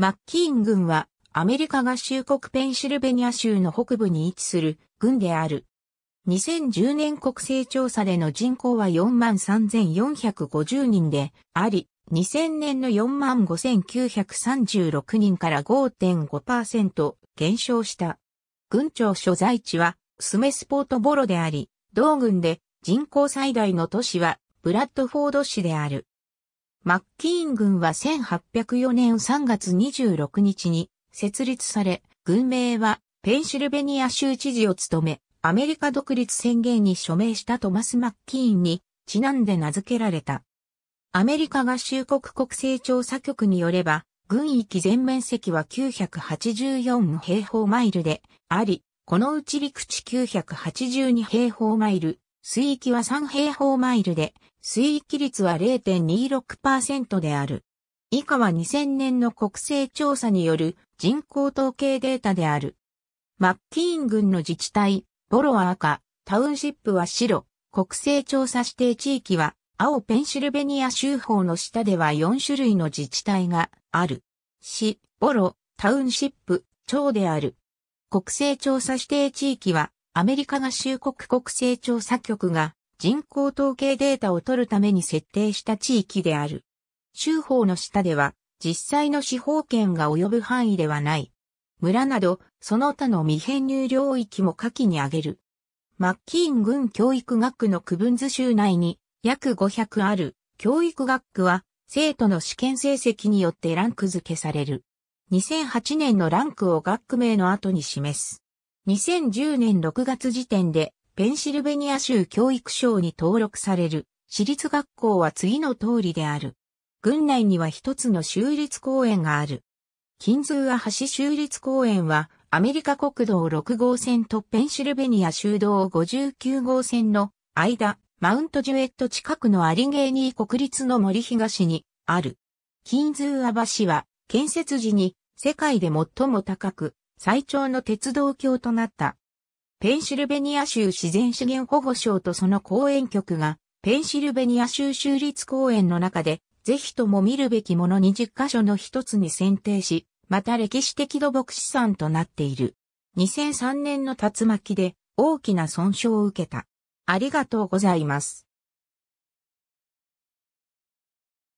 マッキーン郡はアメリカ合衆国ペンシルベニア州の北部に位置する郡である。2010年国勢調査での人口は43,450人であり、2000年の45,936人から5.5%減少した。郡庁所在地はスメスポートボロであり、同郡で人口最大の都市はブラッドフォード市である。マッキーン郡は1804年3月26日に設立され、郡名はペンシルベニア州知事を務め、アメリカ独立宣言に署名したトマス・マッキーンにちなんで名付けられた。アメリカ合衆国国勢調査局によれば、軍域全面積は984平方マイルであり、このうち陸地982平方マイル、水域は3平方マイルで、水域率は0.26%である。以下は2000年の国勢調査による人口統計データである。マッキーン郡の自治体、ボロは赤、タウンシップは白、国勢調査指定地域は青ペンシルベニア州法の下では4種類の自治体がある。市、ボロ、タウンシップ、町である。国勢調査指定地域はアメリカ合衆国国勢調査局が人口統計データを取るために設定した地域である。州法の下では実際の司法権が及ぶ範囲ではない。村など、その他の未編入領域も下記に挙げる。マッキーン郡教育学区の区分図州内に約500ある教育学区は生徒の試験成績によってランク付けされる。2008年のランクを学区名の後に示す。2010年6月時点でペンシルベニア州教育省に登録される私立学校は次の通りである。郡内には一つの州立公園がある。キンズーア橋州立公園はアメリカ国道6号線とペンシルベニア州道59号線の間、マウントジュエット近くのアリゲーニー国立の森東にある。キンズーア橋は建設時に世界で最も高く最長の鉄道橋となった。ペンシルベニア州自然資源保護省とその公園局がペンシルベニア州州立公園の中でぜひとも見るべきもの20カ所の一つに選定し、また歴史的土木資産となっている。2003年の竜巻で大きな損傷を受けた。ありがとうございます。